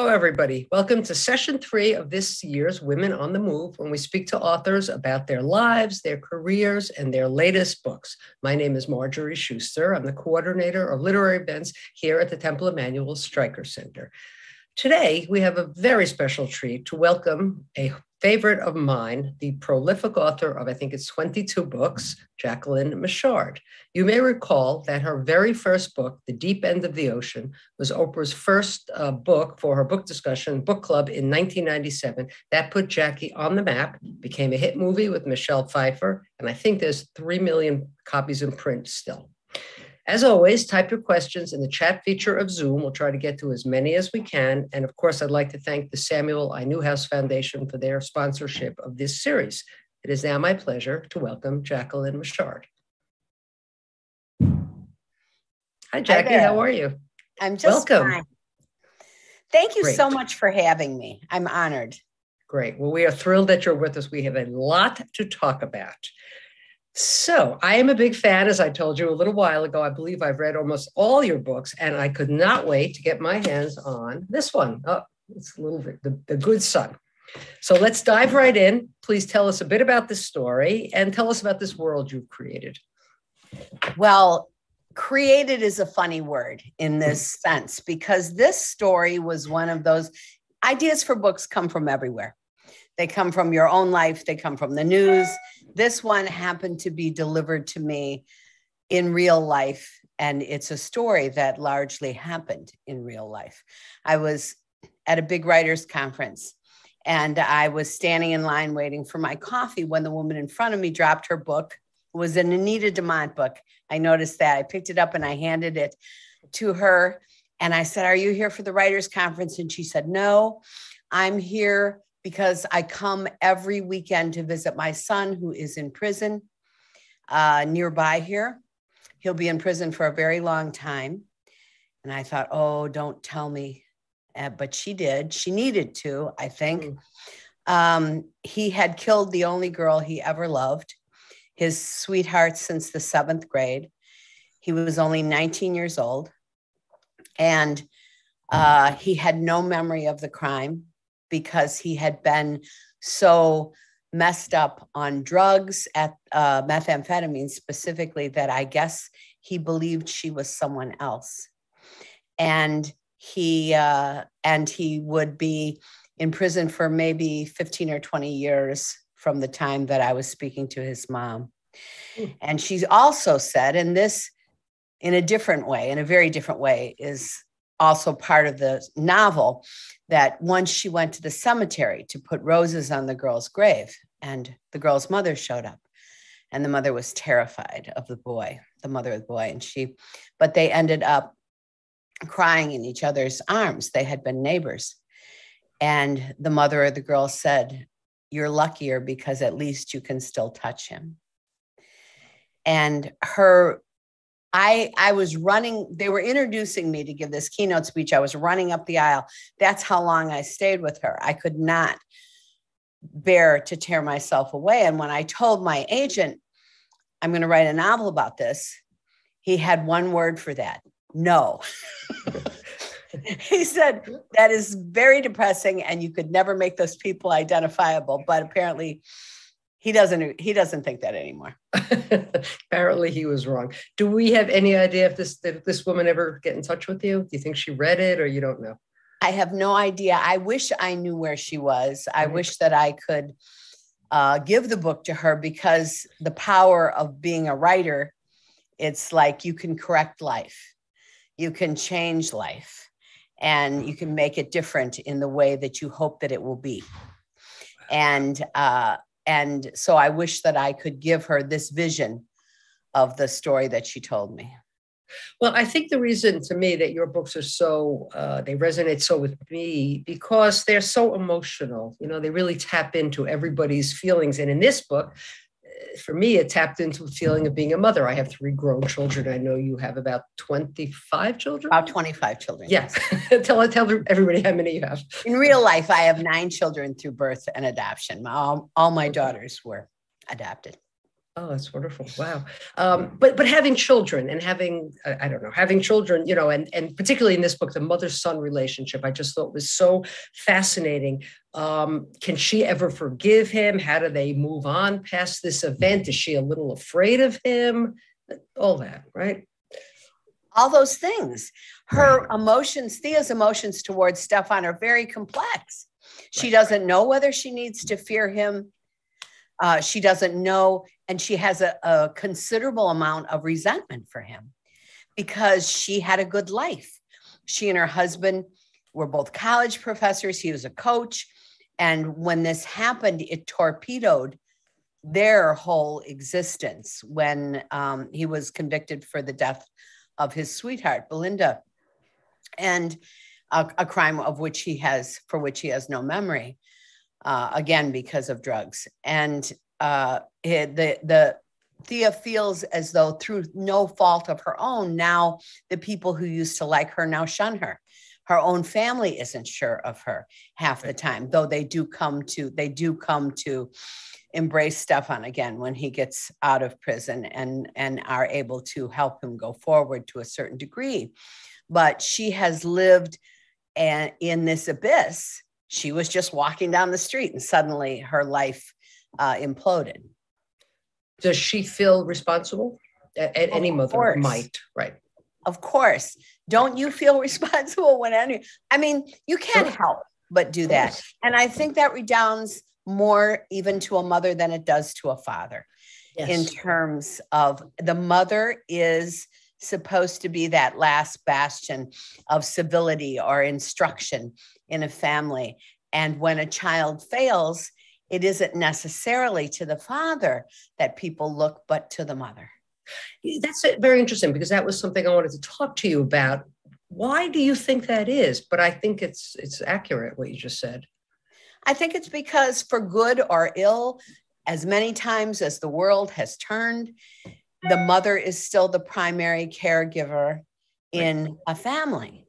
Hello, everybody. Welcome to session three of this year's Women on the Move, when we speak to authors about their lives, their careers, and their latest books. My name is Marjorie Schuster. I'm the coordinator of literary events here at the Temple Emanu-El Streicker Center. Today, we have a very special treat to welcome a favorite of mine, the prolific author of, I think it's 22 books, Jacquelyn Mitchard. You may recall that her very first book, The Deep End of the Ocean, was Oprah's first uh, book for her book discussion book club in 1997. That put Jackie on the map, became a hit movie with Michelle Pfeiffer, and I think there's 3 million copies in print still. As always, type your questions in the chat feature of Zoom. We'll try to get to as many as we can. And of course, I'd like to thank the Samuel I. Newhouse Foundation for their sponsorship of this series. It is now my pleasure to welcome Jacquelyn Mitchard. Hi, Jackie. Hi how are you? I'm just welcome. Fine. Thank you Great. so much for having me. I'm honored. Great. Well, we are thrilled that you're with us. We have a lot to talk about. So, I am a big fan, as I told you a little while ago. I believe I've read almost all your books, and I could not wait to get my hands on this one. Oh, it's a little bit, the, the Good Son. So, let's dive right in. Please tell us a bit about this story and tell us about this world you've created. Well, created is a funny word in this mm. sense because this story was one of those ideas for books come from everywhere. They come from your own life, they come from the news. This one happened to be delivered to me in real life, and it's a story that largely happened in real life. I was at a big writers' conference and I was standing in line waiting for my coffee when the woman in front of me dropped her book. It was an Anita Dumont book. I noticed that. I picked it up and I handed it to her. And I said, Are you here for the writers' conference? And she said, No, I'm here because I come every weekend to visit my son who is in prison uh, nearby here. He'll be in prison for a very long time. And I thought, oh, don't tell me. Uh, but she did. She needed to, I think. Mm. Um, he had killed the only girl he ever loved, his sweetheart since the seventh grade. He was only 19 years old. And uh, he had no memory of the crime because he had been so messed up on drugs at uh, methamphetamine specifically that I guess he believed she was someone else, and he uh, and he would be in prison for maybe 15 or 20 years from the time that I was speaking to his mom. Mm. And she also said, and this in a different way, in a very different way, is also part of the novel that once she went to the cemetery to put roses on the girl's grave and the girl's mother showed up. And the mother was terrified of the boy the mother of the boy. And she but they ended up crying in each other's arms. They had been neighbors. And the mother of the girl said you're luckier because at least you can still touch him. And her I I was running, they were introducing me to give this keynote speech. I was running up the aisle. That's how long I stayed with her. I could not bear to tear myself away. And when I told my agent, I'm going to write a novel about this, he had one word for that no. he said, that is very depressing and you could never make those people identifiable. But apparently, he doesn't he doesn't think that anymore. Apparently he was wrong. Do we have any idea if this did this woman ever get in touch with you? Do you think she read it or you don't know? I have no idea. I wish i knew where she was. I wish that i could uh, give the book to her because the power of being a writer it's like you can correct life. You can change life and you can make it different in the way that you hope that it will be. And uh, and so I wish that I could give her this vision of the story that she told me. Well, I think the reason to me that your books are so, uh, they resonate so with me because they're so emotional. You know, they really tap into everybody's feelings. And in this book, for me, it tapped into a feeling of being a mother. I have three grown children. I know you have about 25 children. About 25 children. Yes. tell, tell everybody how many you have. In real life, I have nine children through birth and adoption. All, all my daughters were adopted. Oh, that's wonderful! Wow, um, but but having children and having I don't know having children, you know, and and particularly in this book, the mother son relationship, I just thought was so fascinating. Um, can she ever forgive him? How do they move on past this event? Is she a little afraid of him? All that, right? All those things. Her right. emotions, Thea's emotions towards Stefan are very complex. She right. doesn't know whether she needs to fear him uh, she doesn't know, and she has a, a considerable amount of resentment for him because she had a good life. She and her husband were both college professors. He was a coach. And when this happened, it torpedoed their whole existence when um, he was convicted for the death of his sweetheart, Belinda, and a, a, crime of which he has, for which he has no memory uh, again because of drugs. And uh, it, the the Thea feels as though through no fault of her own, now the people who used to like her now shun her. Her own family isn't sure of her half the time, though they do come to they do come to embrace Stefan again when he gets out of prison and and are able to help him go forward to a certain degree. But she has lived and in this abyss she was just walking down the street and suddenly her life uh, imploded. Does she feel responsible? A- any mother course. might, right? Of course. Don't you feel responsible when any? I mean, you can't help but do that. And I think that redounds more even to a mother than it does to a father yes. in terms of the mother is supposed to be that last bastion of civility or instruction in a family. And when a child fails, it isn't necessarily to the father that people look, but to the mother. That's very interesting because that was something I wanted to talk to you about. Why do you think that is? But I think it's it's accurate what you just said. I think it's because for good or ill, as many times as the world has turned, the mother is still the primary caregiver in a family.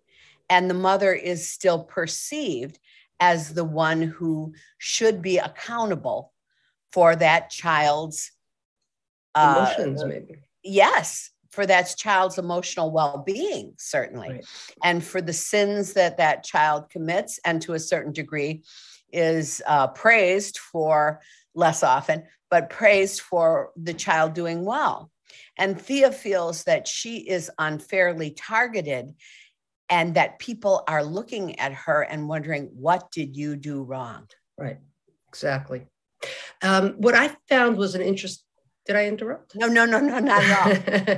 And the mother is still perceived as the one who should be accountable for that child's uh, emotions, maybe. Yes, for that child's emotional well-being, certainly, right. and for the sins that that child commits, and to a certain degree, is uh, praised for less often, but praised for the child doing well. And Thea feels that she is unfairly targeted and that people are looking at her and wondering, what did you do wrong? Right, exactly. Um, what I found was an interest. Did I interrupt? No, no, no, no, not at all.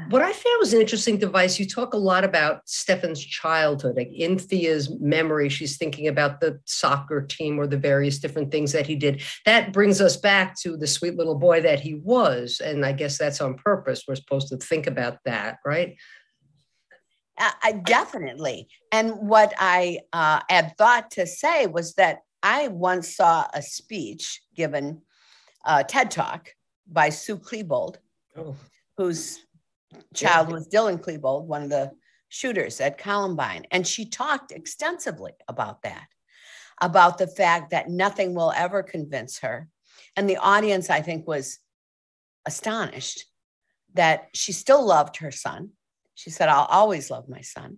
what I found was an interesting device. You talk a lot about Stefan's childhood. Like in Thea's memory, she's thinking about the soccer team or the various different things that he did. That brings us back to the sweet little boy that he was. And I guess that's on purpose. We're supposed to think about that, right? I definitely. And what I uh, had thought to say was that I once saw a speech given, uh, TED Talk by Sue Klebold, oh. whose child yeah. was Dylan Klebold, one of the shooters at Columbine. And she talked extensively about that, about the fact that nothing will ever convince her. And the audience, I think, was astonished that she still loved her son she said, I'll always love my son.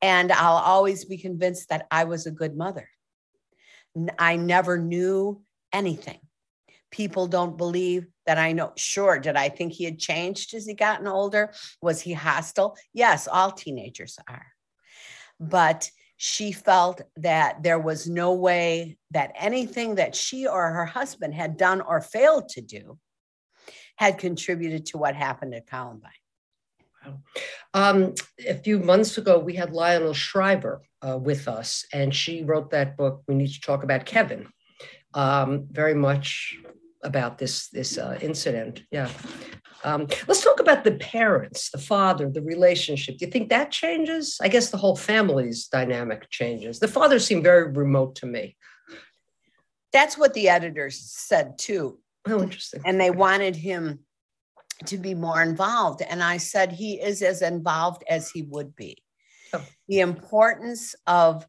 And I'll always be convinced that I was a good mother. I never knew anything. People don't believe that I know. Sure, did I think he had changed as he gotten older? Was he hostile? Yes, all teenagers are. But she felt that there was no way that anything that she or her husband had done or failed to do had contributed to what happened at Columbine. Um, a few months ago, we had Lionel Shriver uh, with us, and she wrote that book. We need to talk about Kevin. Um, very much about this this uh, incident. Yeah. Um, let's talk about the parents, the father, the relationship. Do you think that changes? I guess the whole family's dynamic changes. The father seemed very remote to me. That's what the editors said too. Oh, interesting. And they wanted him to be more involved. And I said, he is as involved as he would be. Oh. The importance of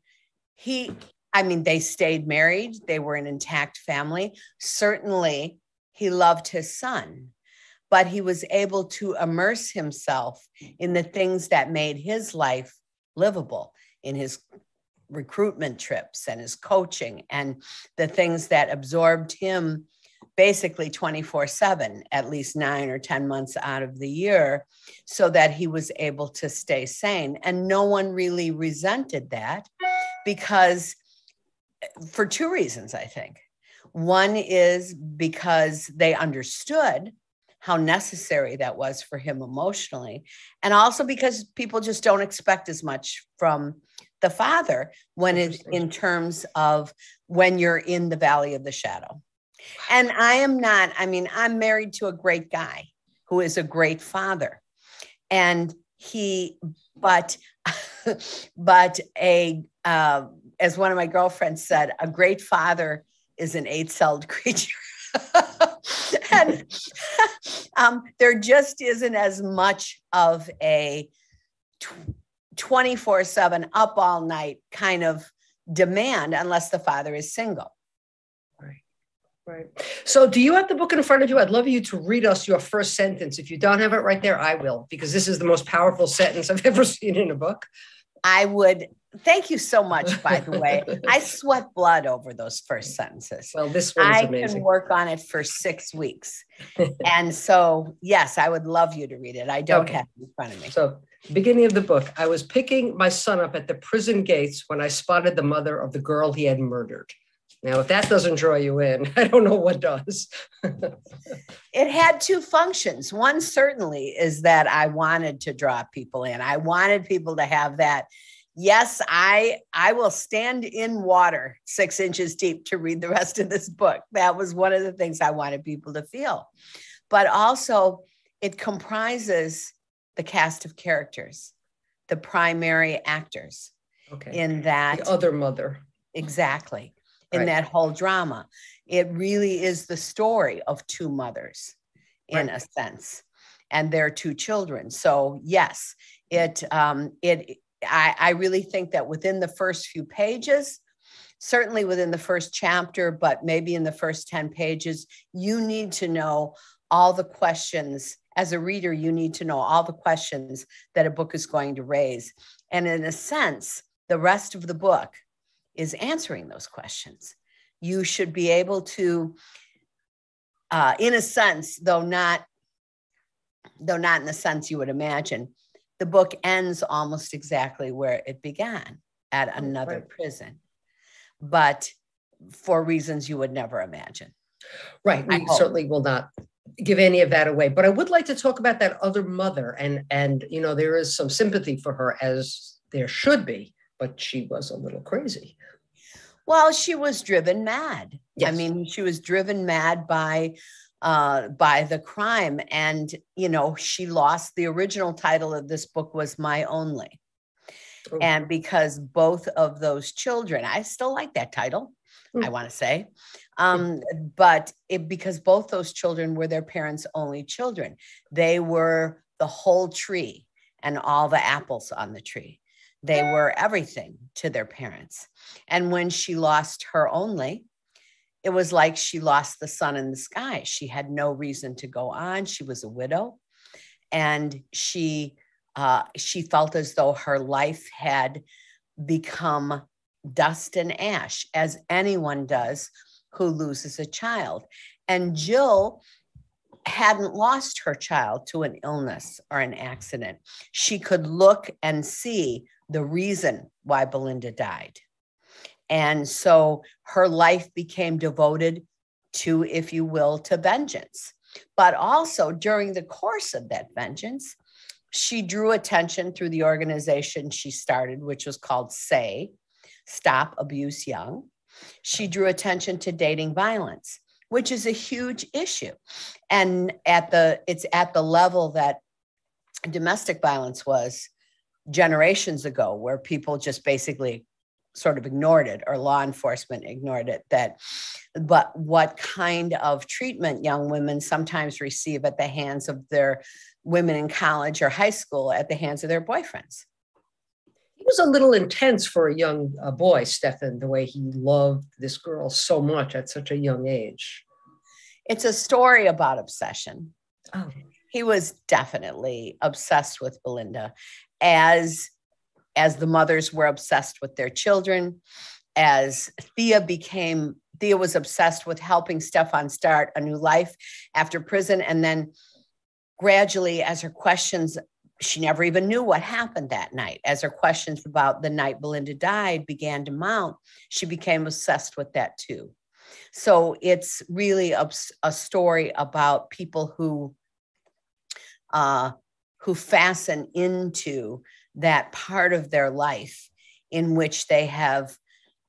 he, I mean, they stayed married, they were an intact family. Certainly, he loved his son, but he was able to immerse himself in the things that made his life livable in his recruitment trips and his coaching and the things that absorbed him basically 24 7, at least nine or 10 months out of the year, so that he was able to stay sane. And no one really resented that because, for two reasons, I think. One is because they understood how necessary that was for him emotionally, and also because people just don't expect as much from the father when it in terms of when you're in the valley of the shadow. And I am not, I mean, I'm married to a great guy who is a great father. And he, but, but a, uh, as one of my girlfriends said, a great father is an eight celled creature. and um, there just isn't as much of a 24 7 up all night kind of demand unless the father is single. Right. So, do you have the book in front of you? I'd love you to read us your first sentence. If you don't have it right there, I will, because this is the most powerful sentence I've ever seen in a book. I would thank you so much, by the way. I sweat blood over those first sentences. Well, this one I amazing. can work on it for six weeks. and so, yes, I would love you to read it. I don't okay. have it in front of me. So, beginning of the book, I was picking my son up at the prison gates when I spotted the mother of the girl he had murdered. Now, if that doesn't draw you in, I don't know what does. it had two functions. One certainly is that I wanted to draw people in. I wanted people to have that. Yes, I I will stand in water six inches deep to read the rest of this book. That was one of the things I wanted people to feel. But also, it comprises the cast of characters, the primary actors. Okay. In that the other mother. Exactly in right. that whole drama. It really is the story of two mothers in right. a sense and their two children. So yes, it um, it I, I really think that within the first few pages, certainly within the first chapter, but maybe in the first 10 pages, you need to know all the questions. As a reader, you need to know all the questions that a book is going to raise. And in a sense, the rest of the book is answering those questions. You should be able to, uh, in a sense, though not, though not in the sense you would imagine, the book ends almost exactly where it began at another right. prison, but for reasons you would never imagine. Right. We certainly will not give any of that away. But I would like to talk about that other mother, and and you know there is some sympathy for her as there should be but she was a little crazy. Well, she was driven mad. Yes. I mean, she was driven mad by uh, by the crime, and you know, she lost the original title of this book was My Only, oh. and because both of those children, I still like that title. Mm. I want to say, um, but it, because both those children were their parents' only children, they were the whole tree and all the apples on the tree. They were everything to their parents. And when she lost her only, it was like she lost the sun in the sky. She had no reason to go on. She was a widow, and she uh, she felt as though her life had become dust and ash, as anyone does who loses a child. And Jill hadn't lost her child to an illness or an accident. She could look and see the reason why Belinda died. And so her life became devoted to, if you will, to vengeance. But also during the course of that vengeance, she drew attention through the organization she started, which was called SAY, Stop Abuse Young. She drew attention to dating violence, which is a huge issue. And at the it's at the level that domestic violence was generations ago where people just basically sort of ignored it or law enforcement ignored it that but what kind of treatment young women sometimes receive at the hands of their women in college or high school at the hands of their boyfriends. He was a little intense for a young uh, boy stefan the way he loved this girl so much at such a young age. It's a story about obsession. Oh, He was definitely obsessed with Belinda as as the mothers were obsessed with their children, as Thea became Thea was obsessed with helping Stefan start a new life after prison and then gradually as her questions she never even knew what happened that night. As her questions about the night Belinda died began to mount, she became obsessed with that too. So it's really a, a story about people who uh, who fasten into that part of their life in which they have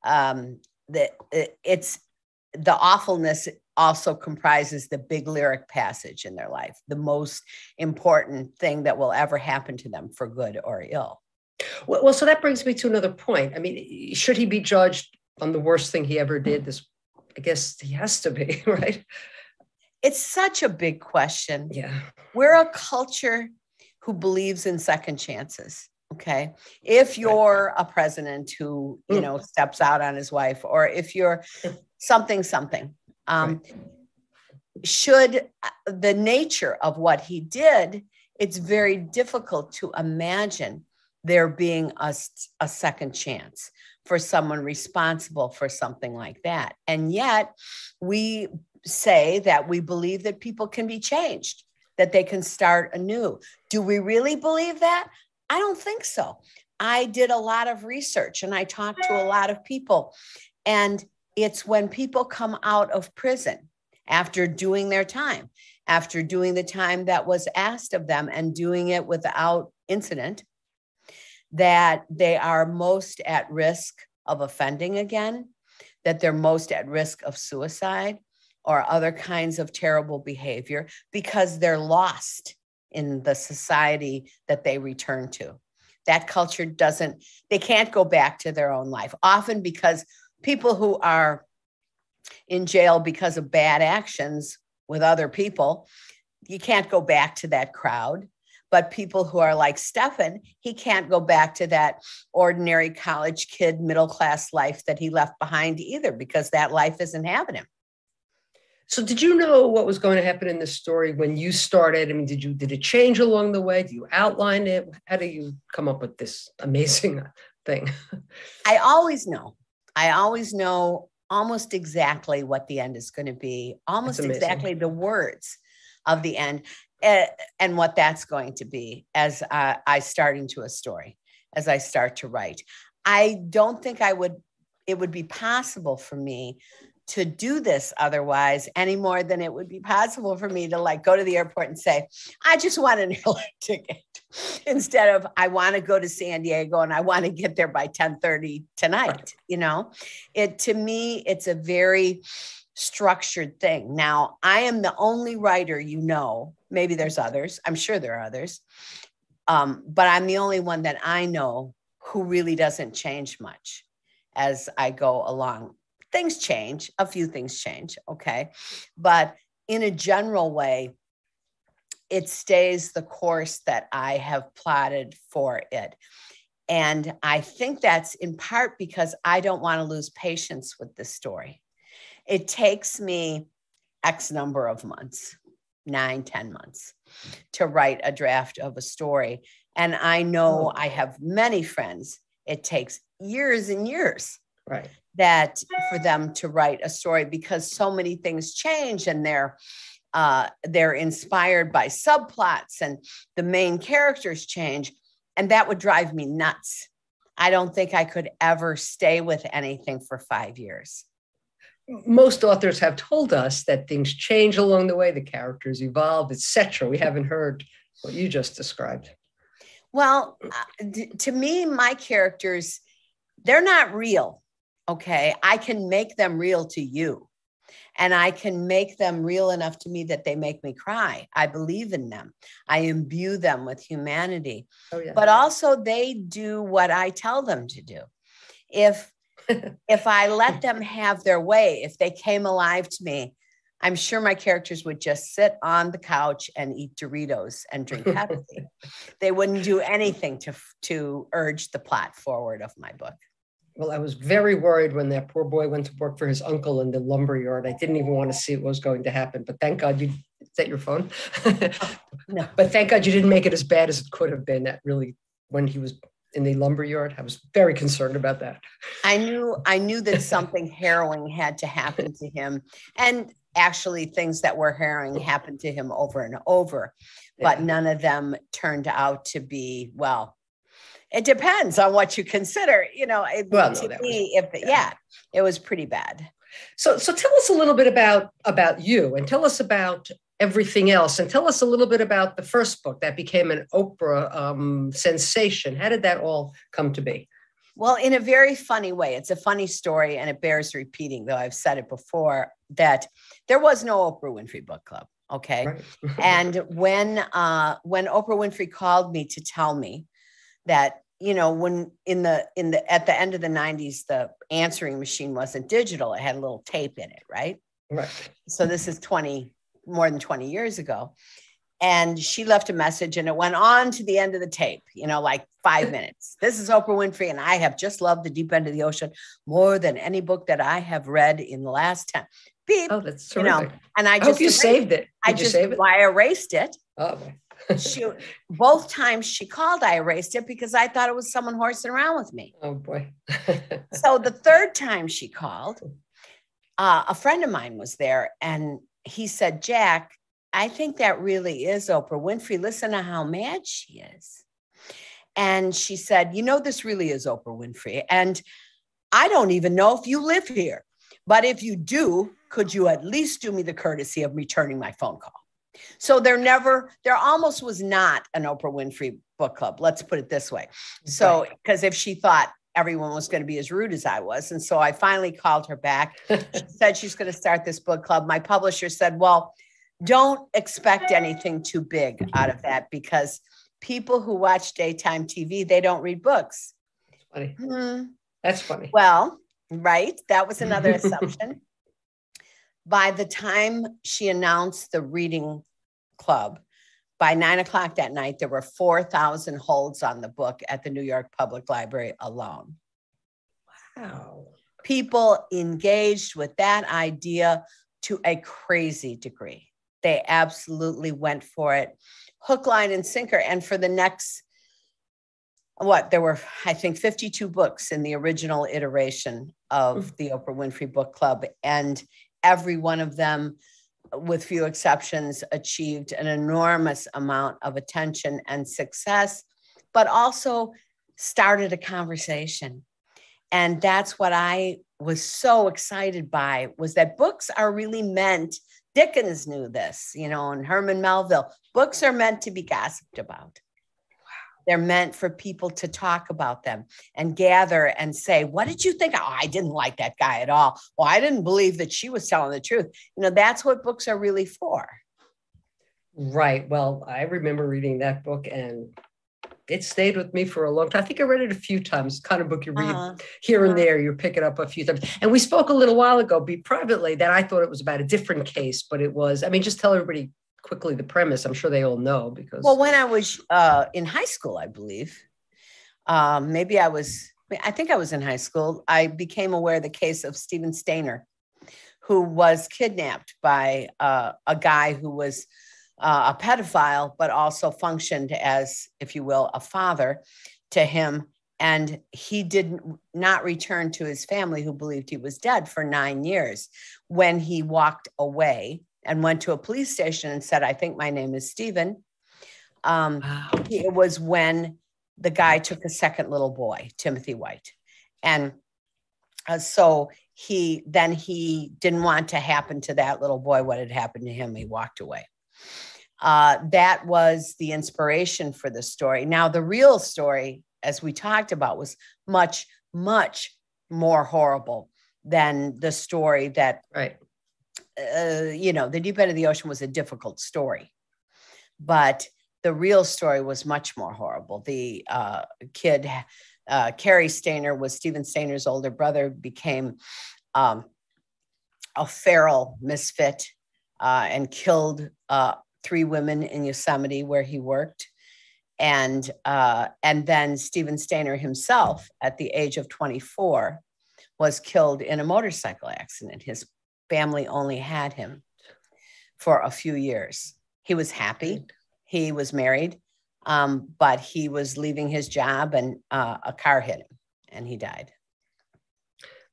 um, the it's the awfulness also comprises the big lyric passage in their life, the most important thing that will ever happen to them for good or ill. Well, well, so that brings me to another point. I mean, should he be judged on the worst thing he ever did? This, I guess, he has to be, right? It's such a big question. Yeah. We're a culture who believes in second chances. Okay. If you're a president who, you Mm. know, steps out on his wife, or if you're something, something, um, should uh, the nature of what he did, it's very difficult to imagine there being a, a second chance for someone responsible for something like that. And yet we say that we believe that people can be changed, that they can start anew. Do we really believe that? I don't think so. I did a lot of research and I talked to a lot of people. And it's when people come out of prison after doing their time, after doing the time that was asked of them and doing it without incident, that they are most at risk of offending again, that they're most at risk of suicide or other kinds of terrible behavior because they're lost in the society that they return to. That culture doesn't, they can't go back to their own life, often because people who are in jail because of bad actions with other people, you can't go back to that crowd. But people who are like Stefan, he can't go back to that ordinary college kid, middle class life that he left behind either, because that life isn't having him. So did you know what was going to happen in this story when you started? I mean, did you did it change along the way? Do you outline it? How do you come up with this amazing thing? I always know. I always know almost exactly what the end is going to be, almost exactly the words of the end, eh, and what that's going to be as uh, I start into a story, as I start to write. I don't think I would. It would be possible for me to do this otherwise any more than it would be possible for me to like go to the airport and say, I just want an airline ticket instead of I want to go to San Diego and I want to get there by 10:30 tonight, Right. you know? It to me it's a very structured thing. Now, I am the only writer you know, maybe there's others. I'm sure there are others. Um, but I'm the only one that I know who really doesn't change much as I go along things change, a few things change, okay? But in a general way, it stays the course that I have plotted for it. And I think that's in part because I don't want to lose patience with this story. It takes me X number of months, nine, ten months, to write a draft of a story. And I know mm-hmm. I have many friends, it takes years and years Right. That for them to write a story because so many things change and they're uh, they're inspired by subplots and the main characters change and that would drive me nuts i don't think i could ever stay with anything for five years Most authors have told us that things change along the way, the characters evolve, etc. We haven't heard what you just described. well uh, to me my characters they're not real okay i can make them real to you and I can make them real enough to me that they make me cry. I believe in them. I imbue them with humanity. Oh yeah. But also they do what I tell them to do. If if I let them have their way, if they came alive to me, I'm sure my characters would just sit on the couch and eat Doritos and drink Pepsi. they wouldn't do anything to to urge the plot forward of my book. Well, I was very worried when that poor boy went to work for his uncle in the lumber yard. I didn't even want to see what was going to happen, but thank God you. Is that your phone? Oh, no. But thank God you didn't make it as bad as it could have been. That really, when he was in the lumber yard, I was very concerned about that. I knew I knew that something harrowing had to happen to him. And actually things that were harrowing happened to him over and over. But Yeah. none of them turned out to be, well, it depends on what you consider. You know, it, Well, no, to that me, if yeah. yeah, it was pretty bad. So, so tell us a little bit about about you, and tell us about everything else, and tell us a little bit about the first book that became an Oprah um, sensation. How did that all come to be? Well, in a very funny way. It's a funny story and it bears repeating, though I've said it before that there was no Oprah Winfrey Book Club. Okay. Right. and when uh when Oprah Winfrey called me to tell me that you know when in the in the at the end of the 90s the answering machine wasn't digital it had a little tape in it right right. so this is 20 more than 20 years ago and she left a message and it went on to the end of the tape you know like five minutes this is oprah winfrey and i have just loved the deep end of the ocean more than any book that i have read in the last 10 beep Oh, that's You know, terrific. and i I just hope you erased- saved it. Did i you just save it? i erased it Oh, boy. She both times she called i erased it because i thought it was someone horsing around with me. Oh boy. so the third time she called uh, a friend of mine was there and he said jack i think that really is oprah winfrey. Listen to how mad she is. And she said you know this really is oprah winfrey. And i don't even know if you live here but if you do could you at least do me the courtesy of returning my phone call so there never there almost was not an oprah winfrey book club let's put it this way so because if she thought everyone was going to be as rude as i was and so i finally called her back she said she's going to start this book club my publisher said well don't expect anything too big out of that because people who watch daytime tv they don't read books funny. Hmm. That's funny. Well, right. That was another assumption. By the time she announced the reading club, by nine o'clock that night, there were 4,000 holds on the book at the New York Public Library alone. Wow. People engaged with that idea to a crazy degree. They absolutely went for it, hook, line, and sinker. And for the next what there were i think 52 books in the original iteration of the oprah winfrey book club and every one of them with few exceptions achieved an enormous amount of attention and success but also started a conversation. And that's what i was so excited by was that books are really meant dickens knew this you know and herman melville books are meant to be gossiped about they're meant for people to talk about them and gather and say, What did you think? Oh, I didn't like that guy at all. Well, I didn't believe that she was telling the truth. You know, that's what books are really for. Right. Well, I remember reading that book and it stayed with me for a long time. I think I read it a few times. Kind of book you read Uh-huh. here and uh-huh. there. You pick it up a few times. And we spoke a little while ago, be privately, that I thought it was about a different case, but it was. I mean, just tell everybody quickly the premise. I'm sure they all know because. Well, when I was uh, in high school, I believe, um, maybe I was, I think I was in high school, I became aware of the case of Steven Stayner, who was kidnapped by uh, a guy who was uh, a pedophile, but also functioned as, if you will, a father to him. And he did not return to his family, who believed he was dead for nine years. When he walked away and went to a police station and said, I think my name is Steven, um, Wow. it was when the guy took a second little boy, Timothy White. And uh, so he then he didn't want to happen to that little boy what had happened to him. He walked away. Uh, that was the inspiration for the story. Now, the real story, as we talked about, was much, much more horrible than the story that Right. Uh, you know, the deep end of the ocean was a difficult story, but the real story was much more horrible. The uh, kid, uh, Cary Stayner, was Steven Stayner's older brother, became um, a feral misfit uh, and killed uh, three women in Yosemite where he worked. and uh, and then Steven Stayner himself, at the age of 24, was killed in a motorcycle accident. His family only had him for a few years. He was happy. He was married, um, but he was leaving his job, and uh, a car hit him, and he died.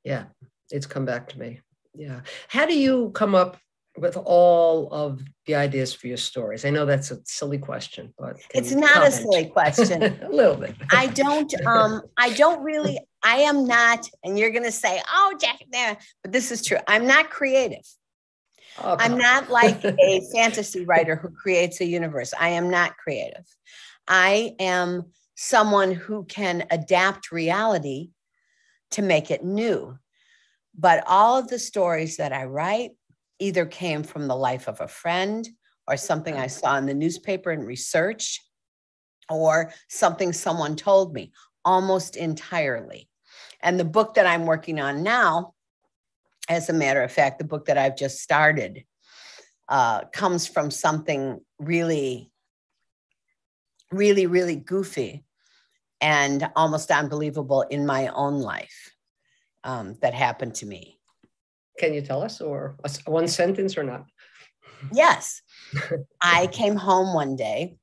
Yeah, it's come back to me. Yeah. How do you come up with all of the ideas for your stories? I know that's a silly question, but it's not comment? a silly question. a little bit. I don't um I don't really I am not and you're going to say, "Oh, Jack, there." But this is true. I'm not creative. Oh, I'm not like a fantasy writer who creates a universe. I am not creative. I am someone who can adapt reality to make it new. But all of the stories that I write either came from the life of a friend or something I saw in the newspaper and researched or something someone told me almost entirely. And the book that I'm working on now, as a matter of fact, the book that I've just started uh, comes from something really, really, really goofy and almost unbelievable in my own life um, that happened to me. Can you tell us, or one sentence or not? Yes. I came home one day.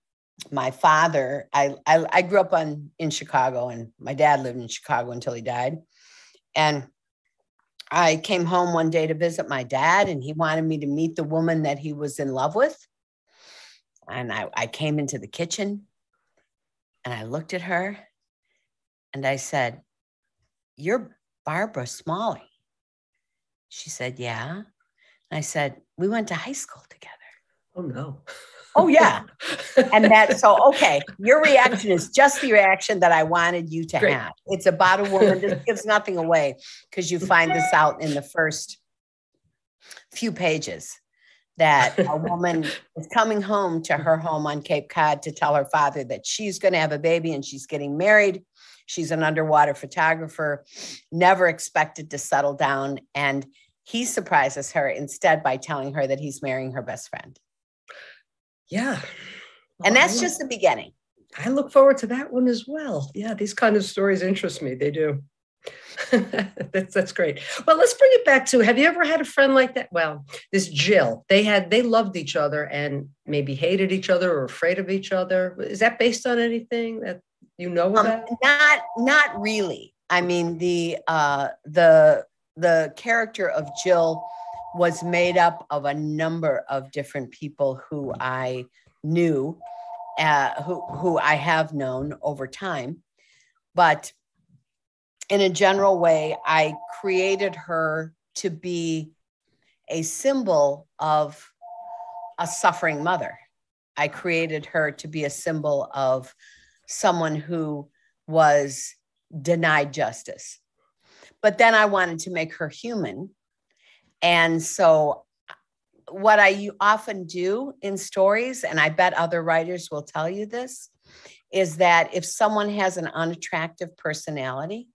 My father, I, I, I grew up on in Chicago, and my dad lived in Chicago until he died. And I came home one day to visit my dad, and he wanted me to meet the woman that he was in love with. And I, I came into the kitchen and I looked at her and I said, You're Barbara Smalley. She said, Yeah. And I said, We went to high school together. Oh, no. Oh, yeah. and that, so, okay, your reaction is just the reaction that I wanted you to Great. have. It's about a woman. This gives nothing away because you find this out in the first few pages that a woman is coming home to her home on Cape Cod to tell her father that she's going to have a baby and she's getting married. She's an underwater photographer, never expected to settle down. And he surprises her instead by telling her that he's marrying her best friend. Yeah. and that's just the beginning. I look forward to that one as well. Yeah, these kind of stories interest me. They do. that's that's great. Well, let's bring it back to have you ever had a friend like that? Well, this Jill, they had they loved each other and maybe hated each other or afraid of each other. Is that based on anything that you know um, about? not not really. I mean, the uh the the character of Jill was made up of a number of different people who I knew, uh, who who I have known over time, but in a general way, I created her to be a symbol of a suffering mother. I created her to be a symbol of someone who was denied justice but then I wanted to make her human. And so, what I often do in stories, and I bet other writers will tell you this, is that if someone has an unattractive personality,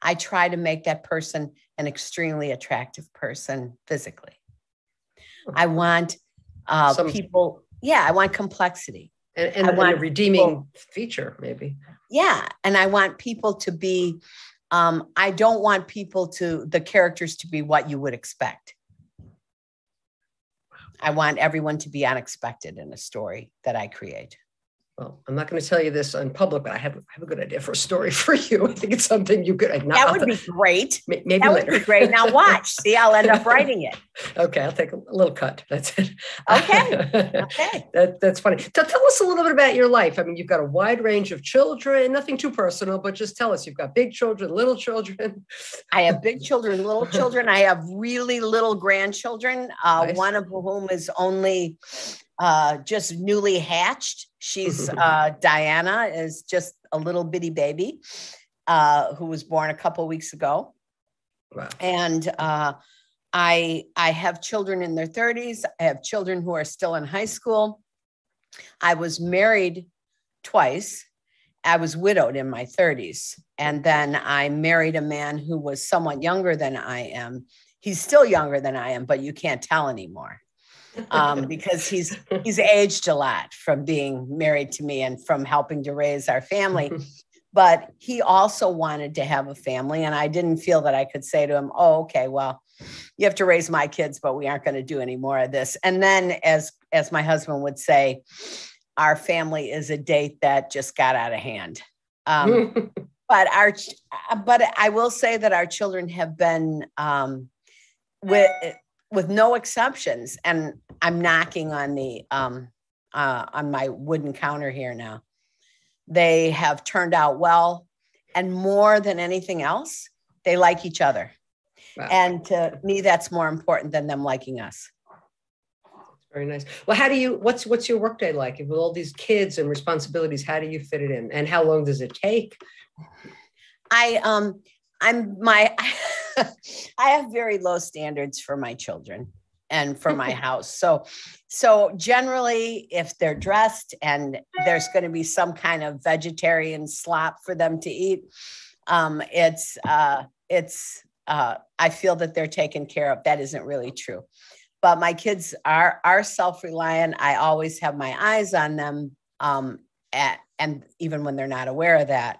I try to make that person an extremely attractive person physically. I want uh, Some, people, yeah, I want complexity. And, and, I want a redeeming people, feature, maybe. Yeah. And I want people to be um, I don't want people to, the characters to be what you would expect. I want everyone to be unexpected in a story that I create well, I'm not going to tell you this in public, but I have, I have a good idea for a story for you. I think it's something you could. Not, that would be great. Maybe that later. would be great. Now watch. See, I'll end up writing it. okay, I'll take a little cut. That's it. Okay. Okay. that, that's funny. So tell us a little bit about your life. I mean, you've got a wide range of children. Nothing too personal, but just tell us. You've got big children, little children. I have big children, little children. I have really little grandchildren. Uh, nice. One of whom is only uh, just newly hatched. She's uh, Diana is just a little bitty baby uh, who was born a couple weeks ago. Wow. And uh, I I have children in their 30s. I have children who are still in high school. I was married twice. I was widowed in my 30s. And then I married a man who was somewhat younger than I am. He's still younger than I am, but you can't tell anymore. Um, because he's he's aged a lot from being married to me and from helping to raise our family. But he also wanted to have a family, and I didn't feel that I could say to him, "Oh, okay, well, you have to raise my kids, but we aren't going to do any more of this." And then, as as my husband would say, our family is a date that just got out of hand. Um, but our but I will say that our children have been um, with with no exceptions, and I'm knocking on the um, uh, on my wooden counter here now. They have turned out well, and more than anything else, they like each other. Wow. And to me, that's more important than them liking us. Very nice. Well, how do you? What's what's your workday like with all these kids and responsibilities? How do you fit it in, and how long does it take? I um I'm my I have very low standards for my children and for my house. So so generally if they're dressed and there's going to be some kind of vegetarian slop for them to eat, um, it's uh it's uh I feel that they're taken care of. That isn't really true. But my kids are are self-reliant. I always have my eyes on them um at and even when they're not aware of that.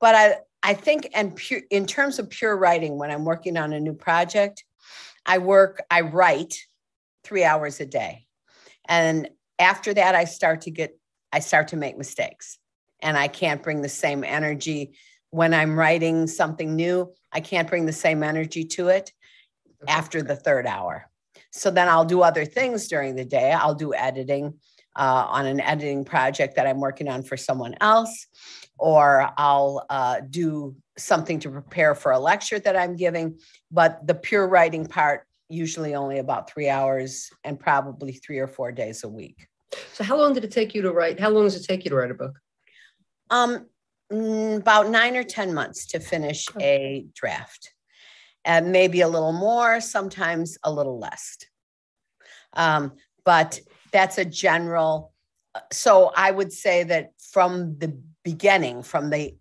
But I I think, and pure, in terms of pure writing, when I'm working on a new project, I work, I write three hours a day. And after that, I start to get, I start to make mistakes. And I can't bring the same energy when I'm writing something new. I can't bring the same energy to it after the third hour. So then I'll do other things during the day. I'll do editing uh, on an editing project that I'm working on for someone else or I'll uh, do something to prepare for a lecture that I'm giving. But the pure writing part, usually only about three hours and probably three or four days a week. So, how long did it take you to write? How long does it take you to write a book? Um, mm, about nine or 10 months to finish a draft, and maybe a little more, sometimes a little less. Um, but that's a general. Uh, so, I would say that from the beginning from the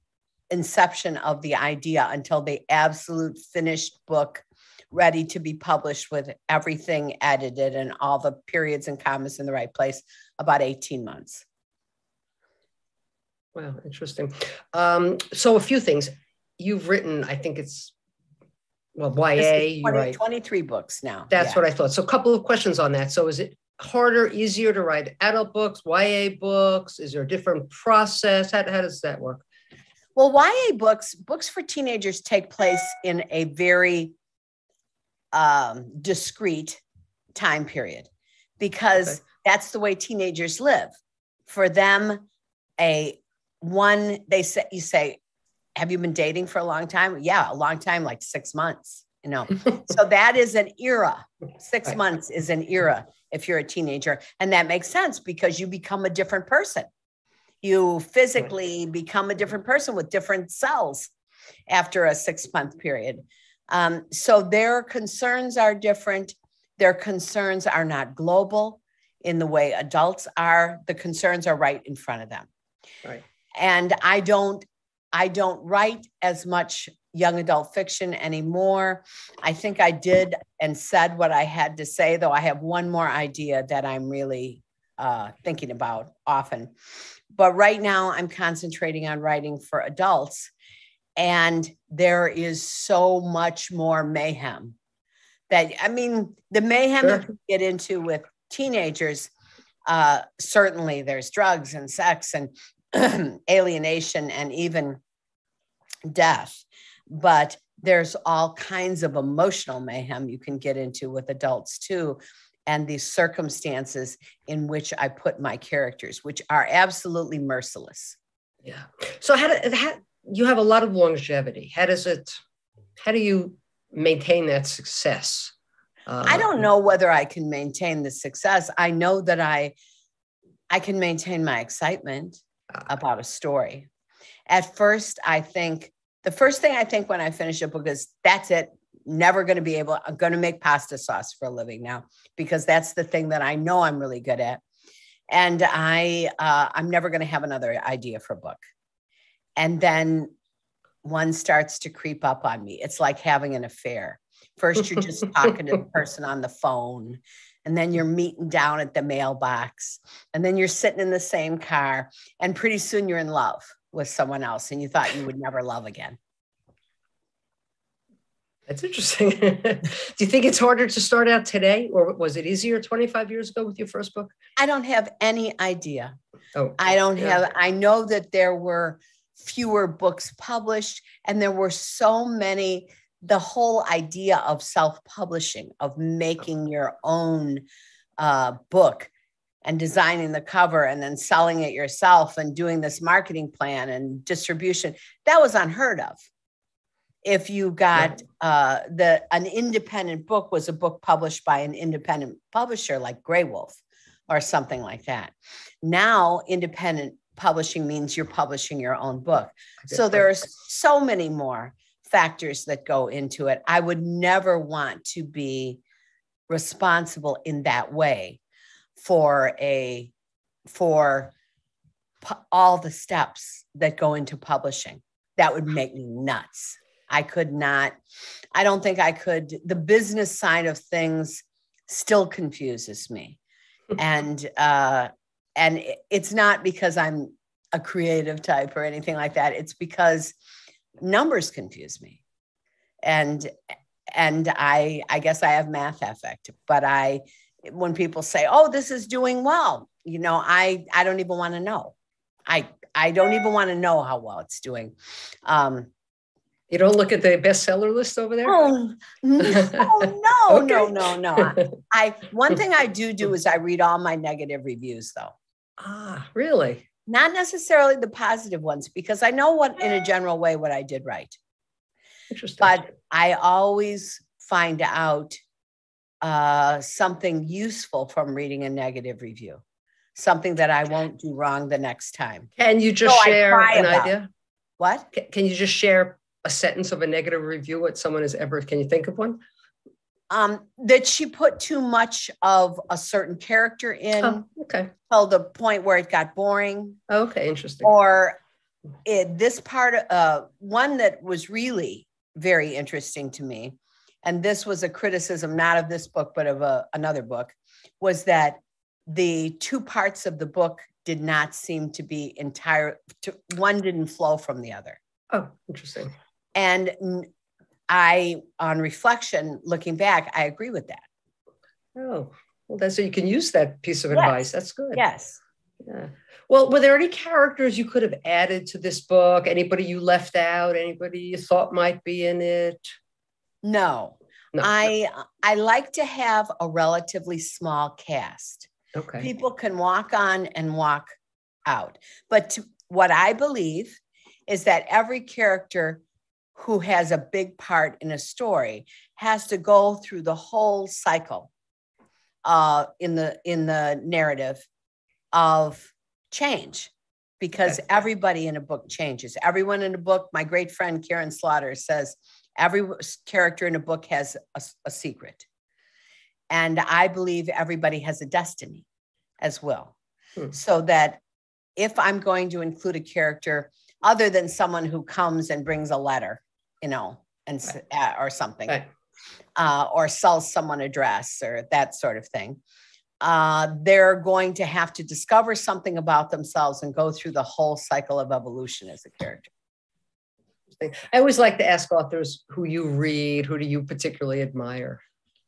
inception of the idea until the absolute finished book ready to be published with everything edited and all the periods and commas in the right place about 18 months. Wow interesting. Um, so a few things. You've written i think it's well ya 20, 23 books now that's yeah. what i thought. So a couple of questions on that. So is it harder, easier to write adult books, YA books? Is there a different process? How, how does that work? Well, YA books, books for teenagers take place in a very um, discrete time period because okay. that's the way teenagers live. For them, a one, they say, you say, have you been dating for a long time? Yeah, a long time, like six months, you know. so that is an era. Six months is an era if you're a teenager. And that makes sense because you become a different person. You physically become a different person with different cells after a six month period. Um, so their concerns are different. Their concerns are not global in the way adults are. The concerns are right in front of them. Right. And I don't I don't write as much young adult fiction anymore. I think I did and said what I had to say, though I have one more idea that I'm really uh, thinking about often. But right now, I'm concentrating on writing for adults. And there is so much more mayhem that, I mean, the mayhem sure. you get into with teenagers, uh, certainly there's drugs and sex and alienation and even death but there's all kinds of emotional mayhem you can get into with adults too and the circumstances in which i put my characters which are absolutely merciless. Yeah. So how, do, how you have a lot of longevity. How does it how do you maintain that success? Uh, i don't know whether i can maintain the success. I know that i i can maintain my excitement uh, about a story. At first i think the first thing I think when I finish a book is that's it. Never going to be able, I'm going to make pasta sauce for a living now because that's the thing that I know I'm really good at. And I, uh, I'm never going to have another idea for a book. And then one starts to creep up on me. It's like having an affair. First, you're just talking to the person on the phone, and then you're meeting down at the mailbox, and then you're sitting in the same car, and pretty soon you're in love with someone else, and you thought you would never love again. That's interesting. Do you think it's harder to start out today, or was it easier 25 years ago with your first book? I don't have any idea. Oh, I don't yeah. have, I know that there were fewer books published and there were so many, the whole idea of self publishing, of making your own uh, book and designing the cover and then selling it yourself and doing this marketing plan and distribution, that was unheard of. If you got uh, the an independent book was a book published by an independent publisher like Graywolf or something like that. Now, independent publishing means you're publishing your own book. So there are so many more factors that go into it. I would never want to be responsible in that way for a for pu- all the steps that go into publishing. That would make me nuts. I could not I don't think I could the business side of things still confuses me. and uh and it's not because I'm a creative type or anything like that. It's because numbers confuse me. And and I I guess I have math affect, but I when people say, "Oh, this is doing well," you know, I I don't even want to know. I I don't even want to know how well it's doing. Um, You don't look at the bestseller list over there? oh no, no, Okay. no, no, no. I one thing I do do is I read all my negative reviews though. ah, really? Not necessarily the positive ones because I know what in a general way what I did right. Interesting. But I always find out uh, something useful from reading a negative review, something that I won't do wrong the next time. can you just So share an about idea? What? Ca- Can you just share a sentence of a negative review? What someone has ever? Can you think of one? Um, that she put too much of a certain character in Oh, okay. till the point where it got boring. Okay. Interesting. or it, this part uh, one that was really very interesting to me and this was a criticism not of this book but of a, another book was that the two parts of the book did not seem to be entire to, one didn't flow from the other Oh, interesting. and i on reflection looking back i agree with that Oh, well, that's so you can use that piece of Yes. advice. That's good. yes Yeah. Well, were there any characters you could have added to this book? Anybody you left out? Anybody you thought might be in it? No No. i i like to have a relatively small cast okay. people can walk on and walk out. But to, what I believe is that every character who has a big part in a story has to go through the whole cycle uh, in the in the narrative of change because Okay. everybody in a book changes. Everyone in a book, my great friend Karin Slaughter says, every character in a book has a, a secret. And I believe everybody has a destiny as well. Hmm. So that if I'm going to include a character other than someone who comes and brings a letter, you know, and s- uh, or something, Right. uh, or sells someone a dress or that sort of thing, uh, they're going to have to discover something about themselves and go through the whole cycle of evolution as a character. I always like to ask authors who you read, who do you particularly admire?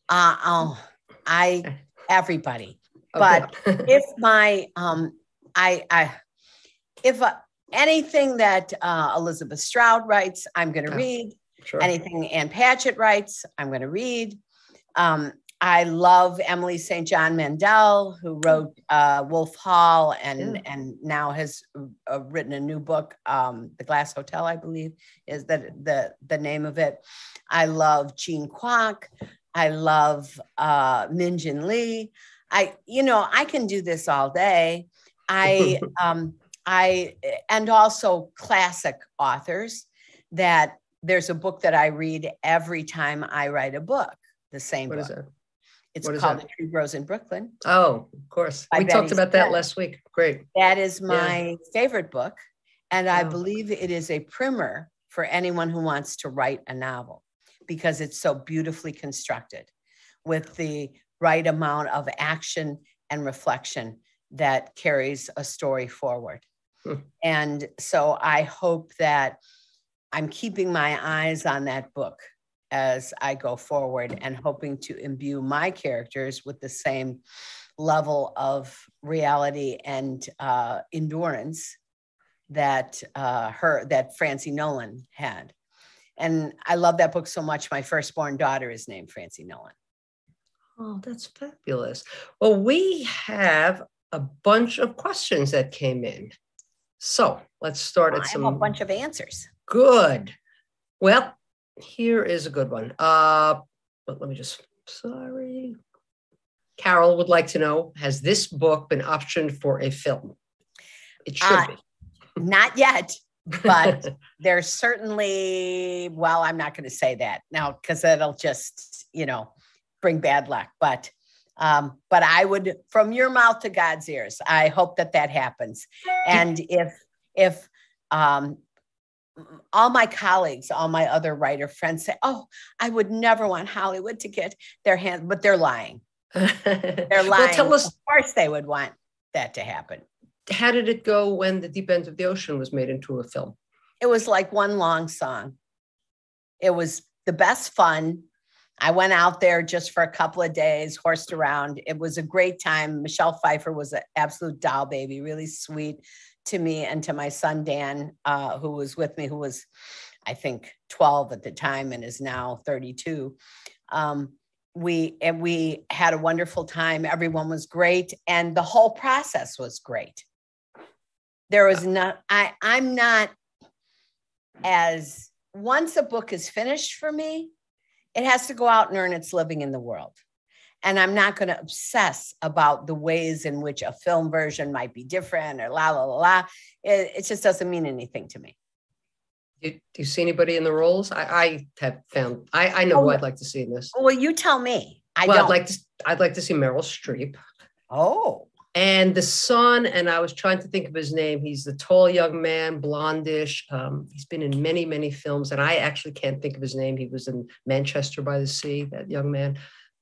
Uh, oh, I everybody. Oh, But if my um i i if uh, anything that uh, elizabeth strout writes i'm going to Oh, read sure. anything ann patchett writes i'm going to read um, i love emily st john mandel who wrote uh, wolf hall and Yeah. and now has uh, written a new book um, the glass hotel i believe is the the the name of it i love jean kwok i love uh, min jin lee I, you know, I can do this all day. I, um, I, and also classic authors that there's a book that I read every time I write a book, the same what book. It's what is called that? The Tree Grows in Brooklyn. Oh, of course. By we talked Betty about that last week. Great. That is my favorite book. And I Oh. believe it is a primer for anyone who wants to write a novel because it's so beautifully constructed with the right amount of action and reflection that carries a story forward. Hmm. And so I hope that I'm keeping my eyes on that book as I go forward and hoping to imbue my characters with the same level of reality and uh, endurance that uh, her that Francie Nolan had. And I love that book so much. My firstborn daughter is named Francie Nolan. Oh, that's fabulous. Well, we have a bunch of questions that came in. So let's start at some. a bunch of answers. Good. Well, here is a good one. Uh, but let me just, sorry. Carol would like to know Has this book been optioned for a film? It should uh, be. Not yet, but there's certainly, well, I'm not going to say that now because it'll just, you know, bring bad luck. But um, but I would, from your mouth to God's ears, I hope that that happens. And if if um, all my colleagues, all my other writer friends say, "Oh, I would never want Hollywood to get their hands," but they're lying. they're lying. well, tell us. Of course, they would want that to happen. How did it go when the Deep End of the Ocean was made into a film? It was like one long song. It was the best fun. I went out there just for a couple of days, horsed around. It was a great time. Michelle Pfeiffer was an absolute doll baby, really sweet to me and to my son Dan, uh, who was with me, who was, I think, 12 at the time and is now 32. Um, we and we had a wonderful time. Everyone was great, and the whole process was great. There was not. I I'm not as once a book is finished for me, it has to go out and earn its living in the world. And I'm not going to obsess about the ways in which a film version might be different or la la la la. It, it just doesn't mean anything to me. Do, do you see anybody in the roles? I, I have found I, I know oh, who I'd like to see in this. Well, you tell me. I well, don't. I'd like to I'd like to see Meryl Streep. Oh. And the son, and I was trying to think of his name. He's the tall young man, blondish. Um, he's been in many, many films, and I actually can't think of his name. He was in Manchester by the Sea, that young man.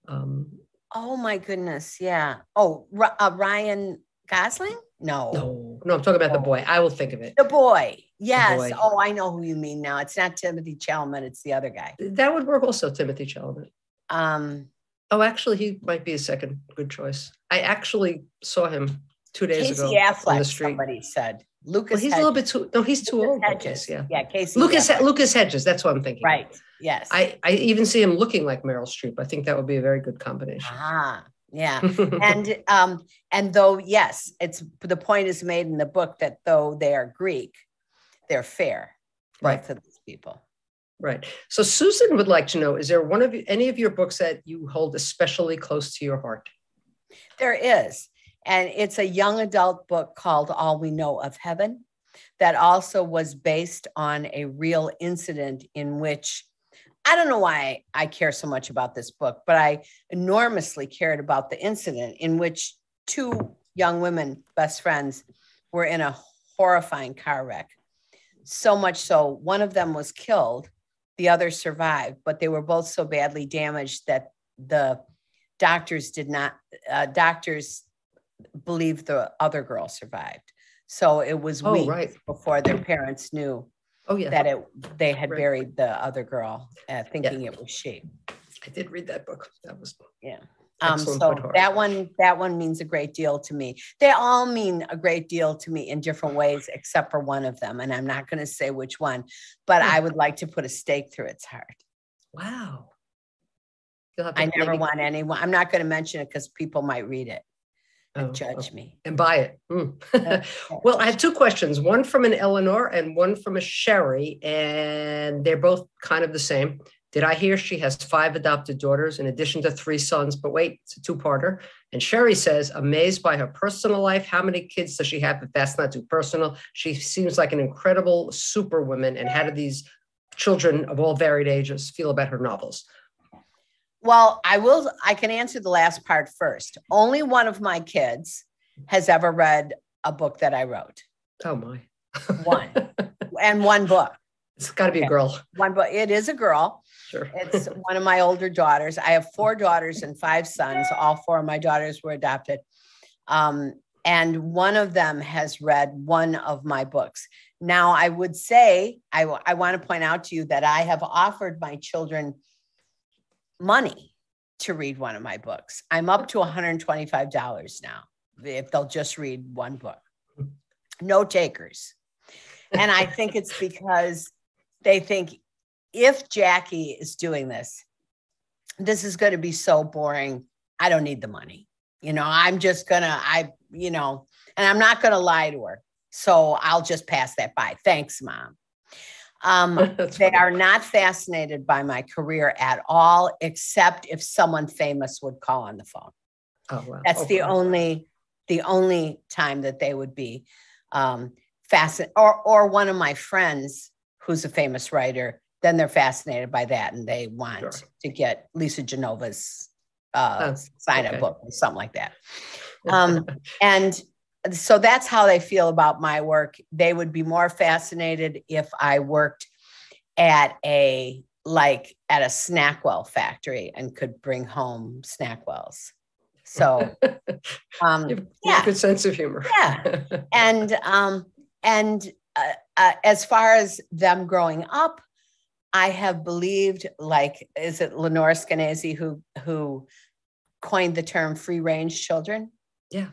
Um, Oh my goodness. Yeah. Oh, uh, Ryan Gosling? No. No, no, I'm talking about the boy. I will think of it. The boy. Yes. The boy. Oh, I know who you mean now. It's not Timothée Chalamet, it's the other guy. That would work also, Timothée Chalamet. Um, oh, actually, he might be a second good choice. I actually saw him two days Casey ago Affleck, on the street. Somebody said Lucas. Well, he's Hedges. a little bit too. No, he's too Lucas old. Hedges. yeah. Yeah. Casey. Lucas. Lucas Hedges. That's what I'm thinking. Right. Yes. I I even see him looking like Meryl Streep. I think that would be a very good combination. Ah. Yeah. and um and though yes, it's the point is made in the book that though they are Greek, they're fair. Right. To these people. Right. So Susan would like to know: Is there one of you, any of your books that you hold especially close to your heart? There is, and it's a young adult book called All We Know of Heaven, that also was based on a real incident in which I don't know why I care so much about this book, but I enormously cared about the incident in which two young women, best friends, were in a horrifying car wreck. So much so, one of them was killed, the other survived, but they were both so badly damaged that the doctors did not, uh, doctors believed the other girl survived. So it was oh, weeks right. before their parents knew Oh, yeah. that it they had Right. buried the other girl, uh, thinking it was she. I did read that book. That was Yeah. Um, so that one, that one means a great deal to me. They all mean a great deal to me in different ways, except for one of them. And I'm not going to say which one, but I would like to put a stake through its heart. wow. I never want anyone, I'm not going to mention it because people might read it and oh, judge oh, me. and buy it. Mm. well, I have two questions one from an Eleanor and one from a Sherry, and they're both kind of the same. Did I hear she has five adopted daughters in addition to three sons? But wait, it's a two parter. And Sherry says, amazed by her personal life. How many kids does she have if that's not too personal? She seems like an incredible superwoman. And how do these children of all varied ages feel about her novels? Well, I will, I can answer the last part first. Only one of my kids has ever read a book that I wrote. Oh, my. one and one book. It's got to be okay. a girl. One book. It is a girl. Sure. It's one of my older daughters. I have four daughters and five sons. All four of my daughters were adopted. Um, and one of them has read one of my books. Now, I would say, I, I want to point out to you that I have offered my children money to read one of my books. I'm up to $125 now if they'll just read one book. No takers. And I think it's because they think if Jackie is doing this, this is going to be so boring. I don't need the money. You know, I'm just going to, I, you know, and I'm not going to lie to her. So I'll just pass that by. Thanks, mom. Um, they funny. are not fascinated by my career at all, except if someone famous would call on the phone. Oh, wow. That's okay. the only the only time that they would be um, fascinated, or or one of my friends who's a famous writer. Then they're fascinated by that, and they want sure. to get Lisa Genova's uh, oh, sign okay. a book or something like that. Um, and so that's how they feel about my work. They would be more fascinated if I worked at a like at a Snackwell factory and could bring home Snackwells. So, um, you yeah, good sense of humor. yeah, and um, and uh, uh, as far as them growing up, I have believed like is it Lenore Skenazy who who coined the term free range children? Yeah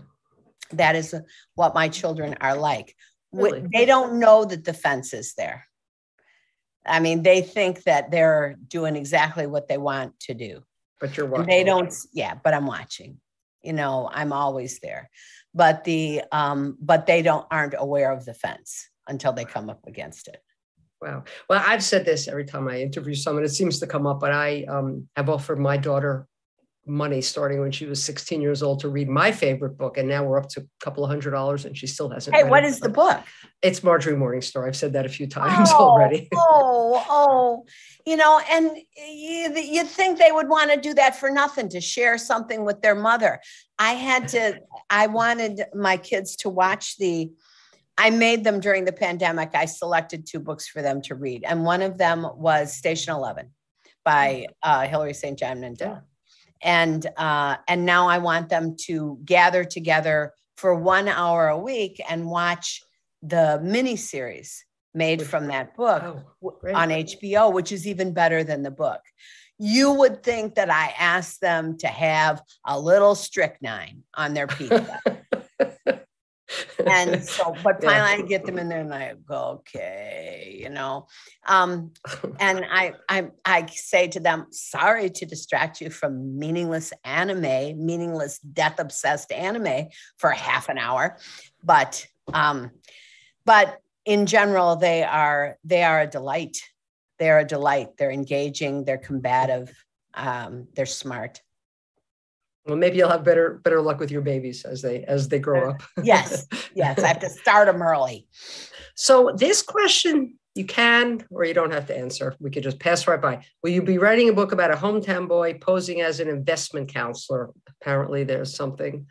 that is what my children are like. Really? They don't know that the fence is there. I mean, they think that they're doing exactly what they want to do. But you're watching. They don't, yeah, but I'm watching. You know, I'm always there. But the um, but they don't aren't aware of the fence until they come up against it. Wow. Well, I've said this every time I interview someone, it seems to come up, but I um, have offered my daughter money starting when she was 16 years old to read my favorite book. And now we're up to a couple of hundred dollars and she still hasn't. Hey, what it. is the book? It's Marjorie Morningstar. I've said that a few times oh, already. oh, oh, you know, and you, you'd think they would want to do that for nothing to share something with their mother. I had to, I wanted my kids to watch the, I made them during the pandemic. I selected two books for them to read. And one of them was Station 11 by uh, Hilary St. John Mandel. Yeah and uh, and now I want them to gather together for one hour a week and watch the mini series made from that book oh, on HBO, which is even better than the book. You would think that I asked them to have a little strychnine on their pizza. and so but finally yeah. i get them in there and i go okay you know? Um and I, I i say to them sorry to distract you from meaningless anime meaningless death obsessed anime for half an hour but um but in general they are they are a delight. They're a delight. They're engaging. They're combative. Um, they're smart well, maybe you'll have better better luck with your babies as they as they grow up. yes, yes, I have to start them early. So this question you can or you don't have to answer. We could just pass right by. Will you be writing a book about a hometown boy posing as an investment counselor? Apparently, there's something.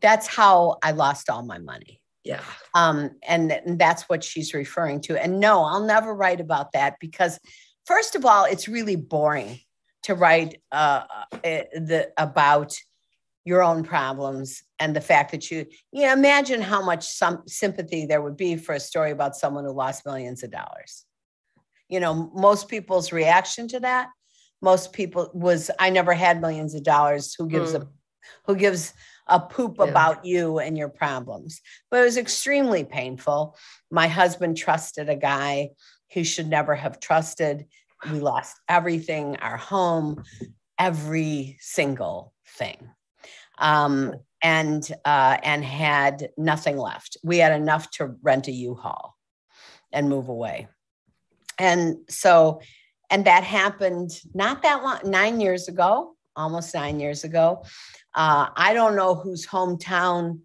That's how I lost all my money. Yeah. Um, and, and that's what she's referring to. And no, I'll never write about that because, first of all, it's really boring to write uh, uh, the, about your own problems and the fact that you you know, imagine how much some sympathy there would be for a story about someone who lost millions of dollars. You know most people's reaction to that most people was i never had millions of dollars. Who gives mm. a who gives a poop yeah. about you and your problems? But it was extremely painful. My husband trusted a guy he should never have trusted we lost everything our home every single thing. Um, and uh, and had nothing left. We had enough to rent a u-haul and move away. And so and that happened not that long nine years ago almost nine years ago. Uh, i don't know whose hometown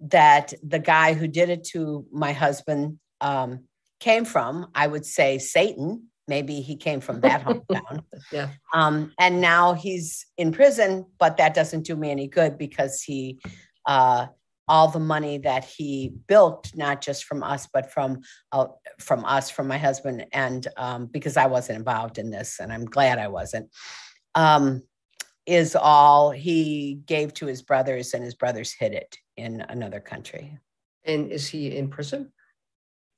that the guy who did it to my husband um, came from. I would say satan Maybe he came from that hometown. yeah. Um, and now he's in prison, but that doesn't do me any good because he uh, all the money that he built, not just from us, but from uh, from us, from my husband, and um, because I wasn't involved in this, and I'm glad I wasn't, um, is all he gave to his brothers, and his brothers hid it in another country. And is he in prison?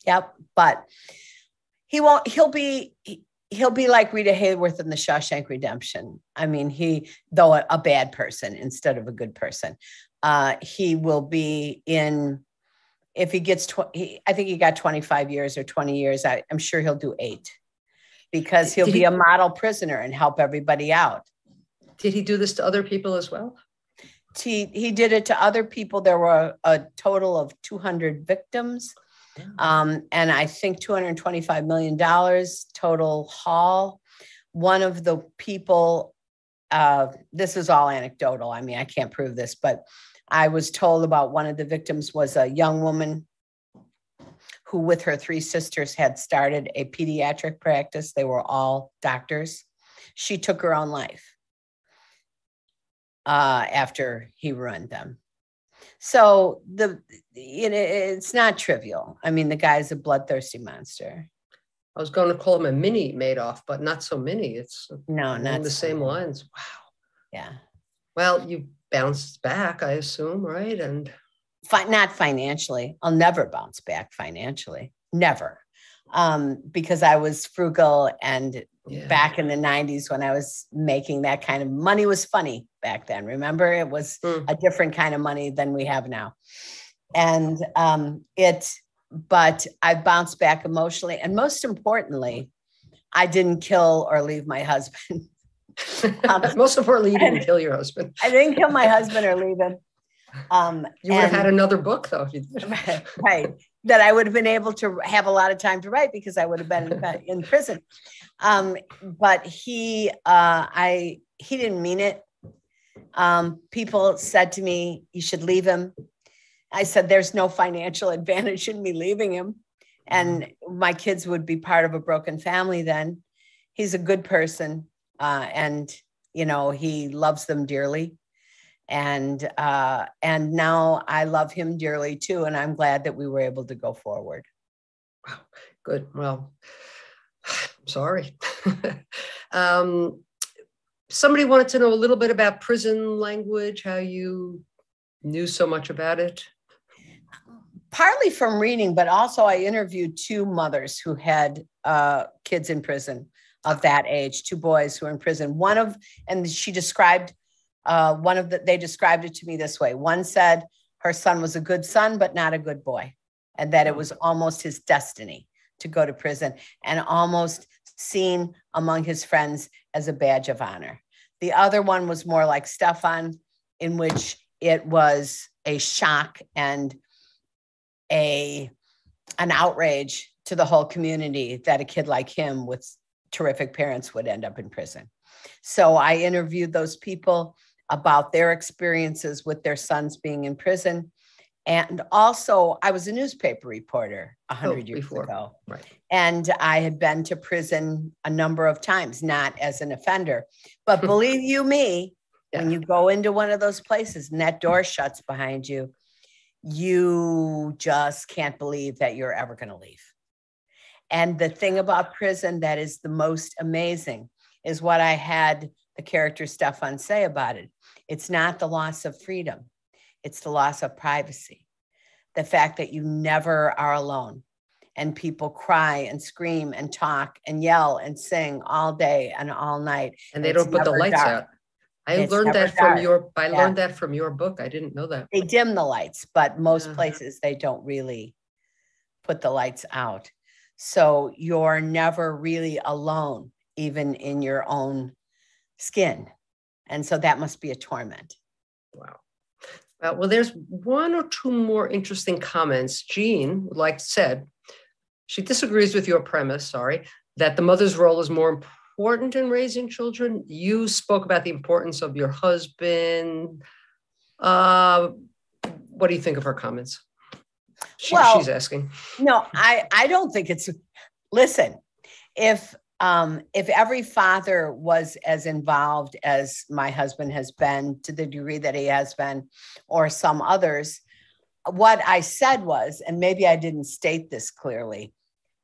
Yep, but he won't. He'll be. He'll be like Rita Hayworth in the Shawshank Redemption. I mean, he, though a, a bad person instead of a good person, uh, he will be in if he gets 20 i think he got 25 years or 20 years I, am sure he'll do eight because he'll did be he, a model prisoner and help everybody out did he do this to other people as well he, he did it to other people there were a total of 200 victims um, and i think 225 million dollars total haul one of the people uh, this is all anecdotal i mean i can't prove this but I was told about one of the victims was a young woman who, with her three sisters, had started a pediatric practice. They were all doctors. She took her own life uh, after he ruined them. So the you know, it's not trivial. I mean, the guy's a bloodthirsty monster. I was going to call him a mini Madoff, but not so mini. It's no, not the same lines. Wow. Yeah. Well, you bounced back, I assume, right? And Fi- not financially. I'll never bounce back financially. Never. Um, because I was frugal and yeah. back in the 90s when I was making that kind of money was funny back then. Remember, it was mm. a different kind of money than we have now. And um, it, but I bounced back emotionally. And most importantly, I didn't kill or leave my husband. Um, Most importantly, you didn't kill your husband. I didn't kill my husband or leave him. Um, you would have had another book, though. right. That I would have been able to have a lot of time to write because I would have been in, in prison. Um, but he, uh, I, he didn't mean it. Um, people said to me, "You should leave him." I said, "There's no financial advantage in me leaving him." and my kids would be part of a broken family then. He's a good person uh, and you know he loves them dearly and uh, and now I love him dearly too, and I'm glad that we were able to go forward. Wow, good. Well, I'm sorry. um, somebody wanted to know a little bit about prison language, how you knew so much about it. Partly from reading, but also I interviewed two mothers who had uh, kids in prison of that age, two boys who were in prison. One of, and she described uh, one of the, they described it to me this way. One said her son was a good son, but not a good boy, and that it was almost his destiny to go to prison and almost seen among his friends as a badge of honor. The other one was more like Stefan, in which it was a shock and a an outrage to the whole community that a kid like him with terrific parents would end up in prison. So I interviewed those people about their experiences with their sons being in prison. And also, I was a newspaper reporter 100 oh, years before. ago. Right. And I had been to prison a number of times, not as an offender. But believe you me, yeah. when you go into one of those places and that door shuts behind you, you just can't believe that you're ever going to leave. And the thing about prison that is the most amazing is what I had the character Stefan say about it. It's not the loss of freedom, it's the loss of privacy. The fact that you never are alone and people cry and scream and talk and yell and sing all day and all night. And they don't put the lights dark. out. I it's learned that from your I yeah. learned that from your book. I didn't know that. They dim the lights, but most yeah. places they don't really put the lights out. So you're never really alone, even in your own skin. And so that must be a torment. Wow. Uh, well, there's one or two more interesting comments. Jean, like said, she disagrees with your premise, sorry, that the mother's role is more important in raising children. You spoke about the importance of your husband. Uh, what do you think of her comments? She, well, she's asking. No, I I don't think it's. Listen, if um, if every father was as involved as my husband has been to the degree that he has been, or some others, what I said was, and maybe I didn't state this clearly,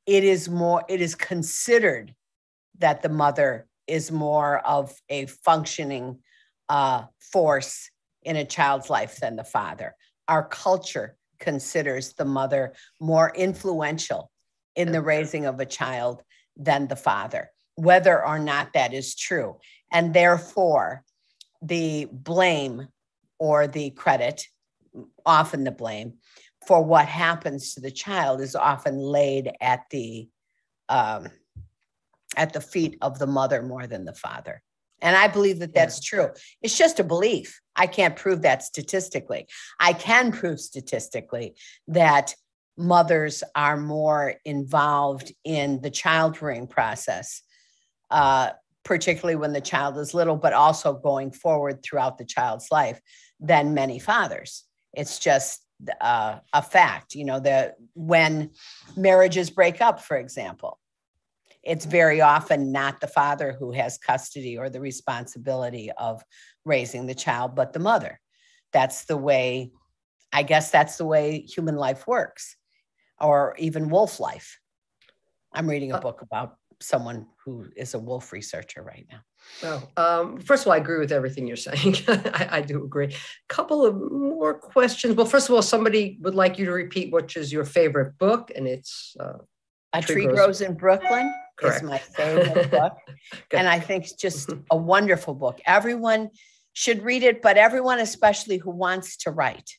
it is more, it is considered that the mother is more of a functioning uh, force in a child's life than the father. Our culture considers the mother more influential in the raising of a child than the father, whether or not that is true. And therefore, the blame or the credit, often the blame, for what happens to the child is often laid at the um, at the feet of the mother more than the father. And I believe that that's true. It's just a belief. I can't prove that statistically. I can prove statistically that mothers are more involved in the child rearing process, uh, particularly when the child is little, but also going forward throughout the child's life than many fathers. It's just uh, a fact, you know, that when marriages break up, for example, it's very often not the father who has custody or the responsibility of raising the child, but the mother. That's the way, I guess that's the way human life works, or even wolf life. I'm reading a uh, book about someone who is a wolf researcher right now. Well, um, first of all, I agree with everything you're saying. I, I, do agree. A couple of more questions. Well, first of all, somebody would like you to repeat which is your favorite book, and it's uh, A Tree, Tree grows. grows in Brooklyn. Correct. is my favorite book. and I think it's just mm-hmm. a wonderful book. Everyone should read it, but everyone, especially who wants to write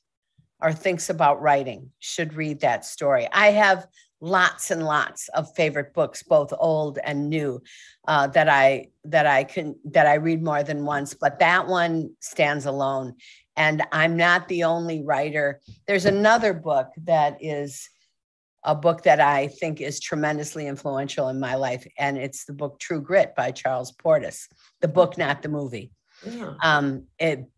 or thinks about writing, should read that story. I have lots and lots of favorite books, both old and new, uh, that I that I can that I read more than once. But that one stands alone. And I'm not the only writer. There's another book that is a book that I think is tremendously influential in my life, and it's the book True Grit by Charles Portis. The book, not the movie. Yeah. Um, it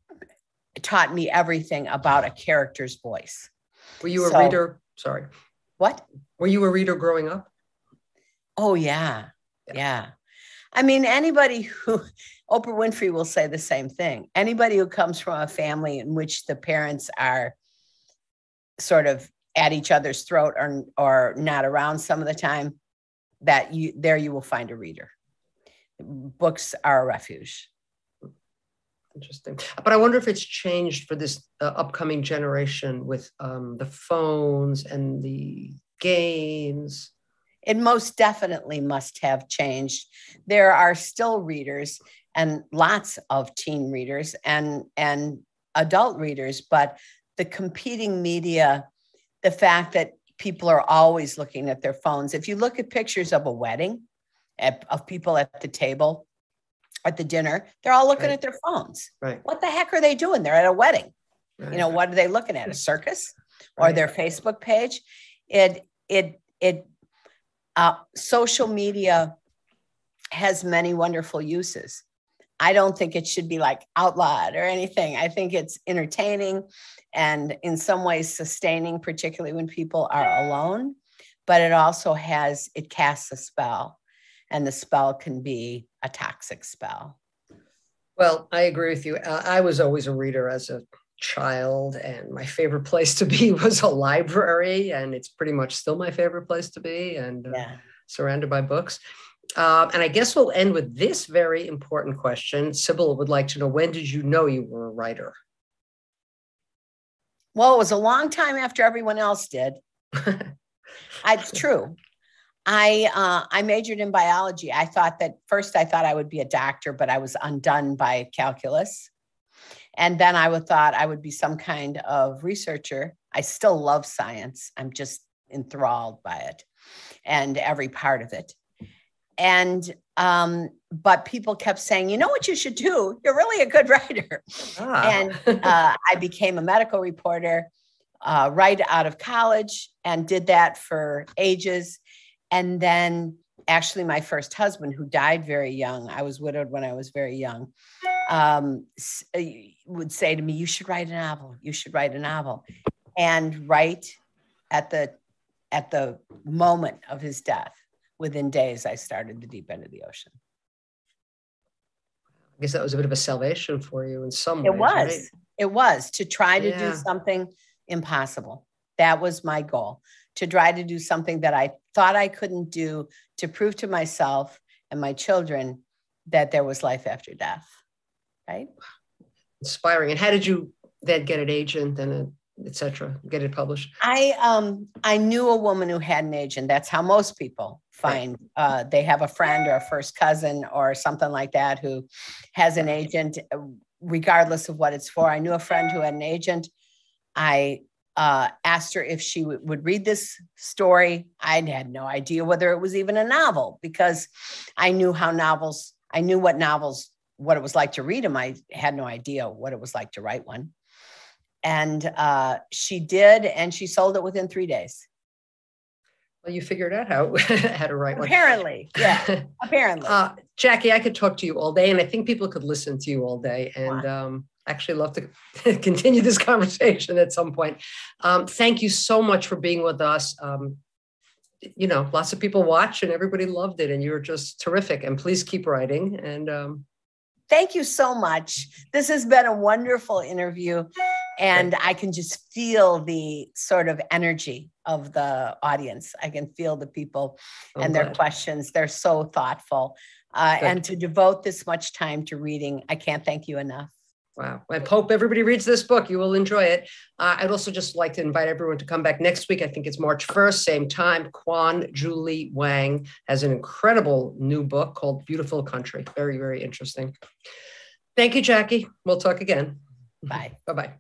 taught me everything about a character's voice. Were you a so, reader? Sorry. What? Were you a reader growing up? Oh yeah. yeah. yeah. I mean, anybody who Oprah Winfrey will say the same thing. Anybody who comes from a family in which the parents are sort of at each other's throat or or not around some of the time that you there you will find a reader books are a refuge interesting. But i wonder if it's changed for this uh, upcoming generation with um, the phones and the games. It most definitely must have changed. There are still readers and lots of teen readers and and adult readers but the competing media the fact that people are always looking at their phones. If you look at pictures of a wedding, of people at the table, at the dinner, they're all looking right. at their phones. Right. What the heck are they doing? They're at a wedding. Right. You know, what are they looking at? A circus or their Facebook page? It it it uh, social media has many wonderful uses. I don't think it should be like outlawed or anything. I think it's entertaining and in some ways sustaining, particularly when people are alone. But it also has, it casts a spell, and the spell can be a toxic spell. Well, I agree with you. I was always a reader as a child, and my favorite place to be was a library, and it's pretty much still my favorite place to be, and uh, surrounded by books. Um, and I guess we'll end with this very important question. Sybil would like to know when did you know you were a writer? Well, it was a long time after everyone else did. it's true. I uh, I majored in biology. I thought that first I thought I would be a doctor, but I was undone by calculus. And then I would thought I would be some kind of researcher. I still love science. I'm just enthralled by it and every part of it and um, but people kept saying, you know what you should do? You're really a good writer. Ah. And uh, I became a medical reporter uh, right out of college and did that for ages. And then, actually, my first husband, who died very young, I was widowed when I was very young, um, uh, would say to me, "You should write a novel. You should write a novel." And right at the at the moment of his death, within days, I started the deep end of the ocean. I guess that was a bit of a salvation for you in some it ways. was. Right? It was to try to yeah. do something impossible. That was my goal to try to do something that I thought I couldn't do to prove to myself and my children that there was life after death. Right? Inspiring. And how did you then get an agent and a etc. Get it published. I um I knew a woman who had an agent. That's how most people find. Uh, they have a friend or a first cousin or something like that who has an agent, regardless of what it's for. I knew a friend who had an agent. I uh, asked her if she w- would read this story. I had no idea whether it was even a novel because I knew how novels, I knew what novels, what it was like to read them. I had no idea what it was like to write one. And uh, she did, and she sold it within three days. Well, you figured out how how to write one. Apparently, yeah. apparently, uh, Jackie, I could talk to you all day, and I think people could listen to you all day. And wow. um, actually love to continue this conversation at some point. Um, thank you so much for being with us. Um, you know, lots of people watch and everybody loved it, and you're just terrific. And please keep writing. And um, thank you so much. This has been a wonderful interview, and I can just feel the sort of energy of the audience. I can feel the people I'm and their questions. They're so thoughtful. Uh, and to devote this much time to reading, I can't thank you enough. Wow. I hope everybody reads this book. You will enjoy it. Uh, I'd also just like to invite everyone to come back next week. I think it's March 1st, same time. Quan Julie Wang has an incredible new book called Beautiful Country. Very, very interesting. Thank you, Jackie. We'll talk again. Bye. Bye bye.